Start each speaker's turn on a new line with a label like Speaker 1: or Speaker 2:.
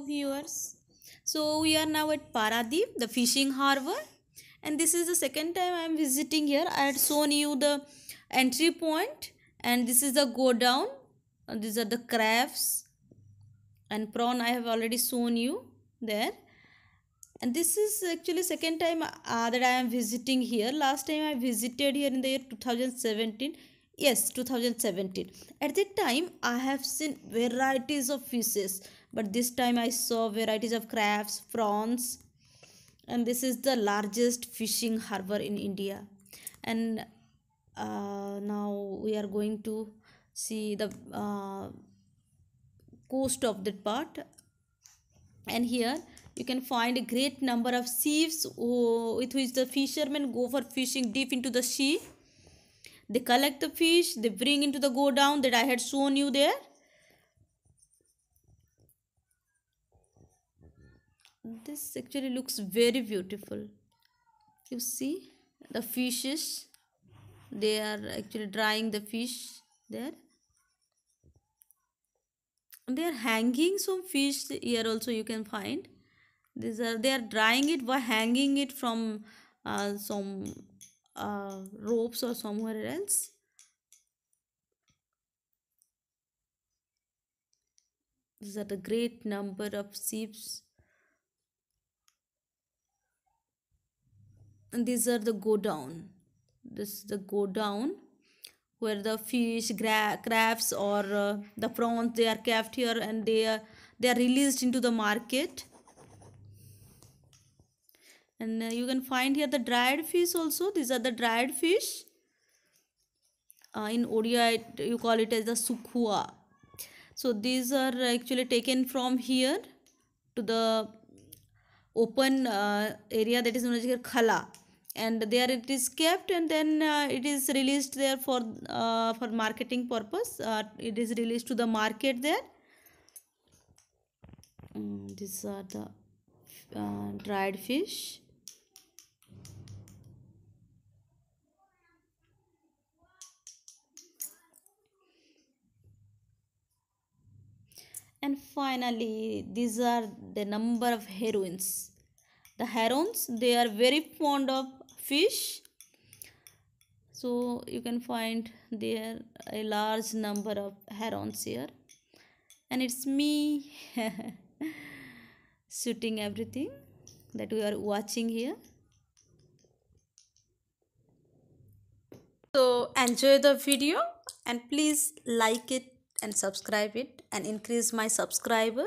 Speaker 1: Viewers, so we are now at Paradip, the fishing harbor. And this is the second time I am visiting here. I had shown you the entry point and this is the go down. And these are the crabs and prawn I have already shown you there. And this is actually second time uh, that I am visiting here. Last time I visited here in the year 2017 yes 2017 at that time i have seen varieties of fishes but this time i saw varieties of crabs prawns and this is the largest fishing harbor in india. And uh, now we are going to see the uh, coast of that part. And here you can find a great number of sieves with which the fishermen go for fishing deep into the sea. They collect the fish they bring into the go down that i had shown you there this actually looks very beautiful. You see the fishes? They are actually drying the fish there. They are hanging some fish here also you can find. These are they are drying it by hanging it from uh, some uh, ropes or somewhere else. These are the great number of sheeps and these are the go down this is the go down where the fish crabs or uh, the prawns they are kept here and they are they are released into the market. And uh, you can find here the dried fish also. These are the dried fish. Uh, in Odia it, you call it as the sukhua. So these are actually taken from here to the open uh, area that is known as khala and there it is kept and then uh, it is released there for uh, for marketing purpose. Uh, it is released to the market there. Mm, these are the uh, dried fish. And finally these are the number of herons the herons they are very fond of fish. So you can find there a large number of herons here. And it's me shooting everything that we are watching here. So enjoy the video and please like it and subscribe it and increase my subscriber